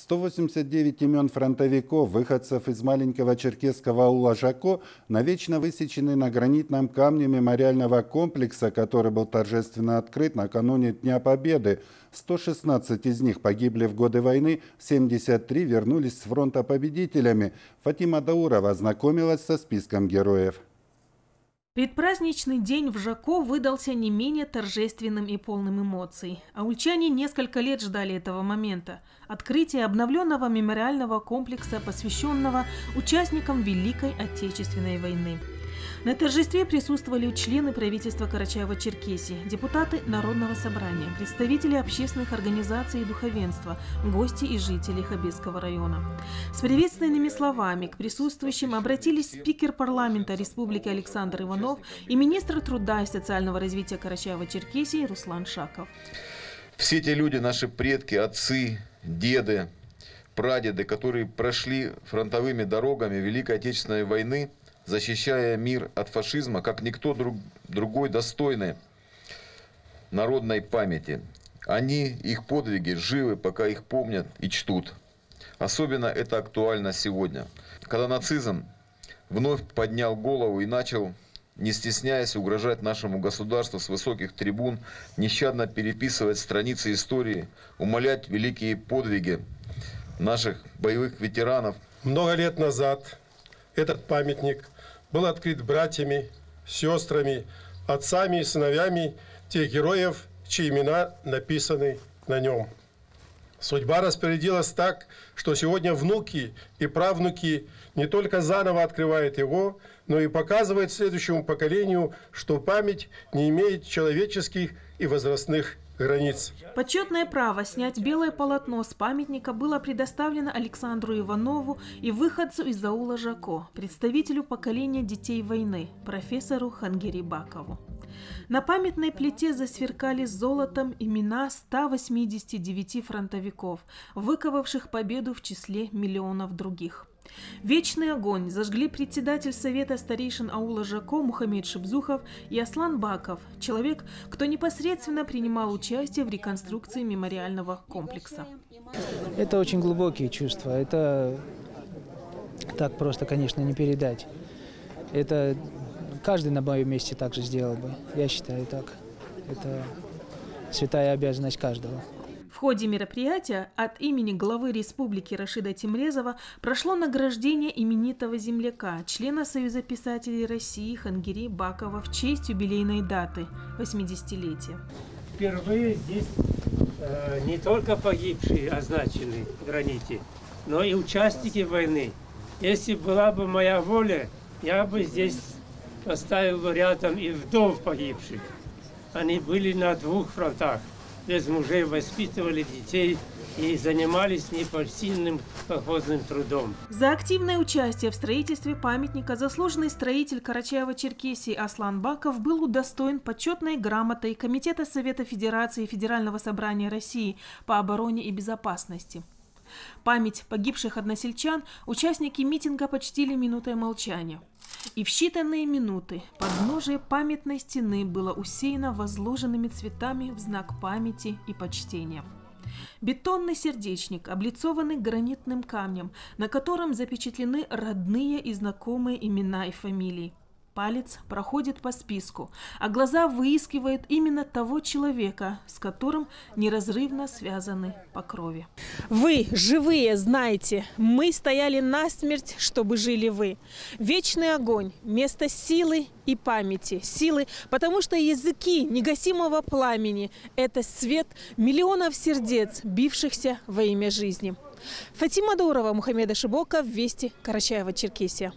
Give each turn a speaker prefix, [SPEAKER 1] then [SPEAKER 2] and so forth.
[SPEAKER 1] 189 имен фронтовиков, выходцев из маленького черкесского аула Жако, навечно высечены на гранитном камне мемориального комплекса, который был торжественно открыт накануне Дня Победы. 116 из них погибли в годы войны, 73 вернулись с фронта победителями. Фатима Даурова ознакомилась со списком героев.
[SPEAKER 2] Предпраздничный день в Жако выдался не менее торжественным и полным эмоций. Аульчане несколько лет ждали этого момента – открытия обновленного мемориального комплекса, посвященного участникам Великой Отечественной войны. На торжестве присутствовали члены правительства Карачаева-Черкесии, депутаты Народного собрания, представители общественных организаций и духовенства, гости и жители Хабесского района. С приветственными словами к присутствующим обратились спикер парламента Республики Александр Иванов и министр труда и социального развития Карачаева-Черкесии Руслан Шаков.
[SPEAKER 3] Все те люди, наши предки, отцы, деды, прадеды, которые прошли фронтовыми дорогами Великой Отечественной войны, защищая мир от фашизма, как никто друг, другой достойный народной памяти. Они, их подвиги живы, пока их помнят и чтут. Особенно это актуально сегодня, когда нацизм вновь поднял голову и начал, не стесняясь, угрожать нашему государству с высоких трибун, нещадно переписывать страницы истории, умолять великие подвиги наших боевых ветеранов.
[SPEAKER 4] Много лет назад этот памятник – был открыт братьями, сестрами, отцами и сыновьями тех героев, чьи имена написаны на нем. Судьба распорядилась так, что сегодня внуки и правнуки не только заново открывают его, но и показывают следующему поколению, что память не имеет человеческих и возрастных границ.
[SPEAKER 2] Почетное право снять белое полотно с памятника было предоставлено Александру Иванову и выходцу из аула Жако, представителю поколения детей войны, профессору Хангири Бакову. На памятной плите засверкали золотом имена 189 фронтовиков, выковавших победу в числе миллионов других. Вечный огонь зажгли председатель Совета старейшин аула Жако Мухаммед Шибзухов и Аслан Баков, человек, кто непосредственно принимал участие в реконструкции мемориального комплекса.
[SPEAKER 5] Это очень глубокие чувства. Это так просто, конечно, не передать. Это каждый на моем месте так же сделал бы. Я считаю так. Это святая обязанность каждого.
[SPEAKER 2] В ходе мероприятия от имени главы республики Рашида Тимрезова прошло награждение именитого земляка, члена Союза писателей России Хангири Бакова в честь юбилейной даты – 80-летия.
[SPEAKER 6] Впервые здесь э, не только погибшие означены граните, но и участники войны. Если была бы моя воля, я бы здесь поставил рядом и вдов погибших. Они были на двух фронтах – без мужей воспитывали детей и занимались непосильным колхозным трудом.
[SPEAKER 2] За активное участие в строительстве памятника заслуженный строитель Карачаева-Черкесии Аслан Баков был удостоен почетной грамотой Комитета Совета Федерации Федерального собрания России по обороне и безопасности. Память погибших односельчан участники митинга почтили минутой молчания. И в считанные минуты подножие памятной стены было усеяно возложенными цветами в знак памяти и почтения. Бетонный сердечник, облицованный гранитным камнем, на котором запечатлены родные и знакомые имена и фамилии – Палец проходит по списку, а глаза выискивают именно того человека, с которым неразрывно связаны по крови. Вы, живые, знаете, мы стояли насмерть, чтобы жили вы. Вечный огонь, место силы и памяти. Силы, потому что языки негасимого пламени – это свет миллионов сердец, бившихся во имя жизни. Фатима Даурова, Мухаммеда Шибока, Вести, Карачаева, Черкесия.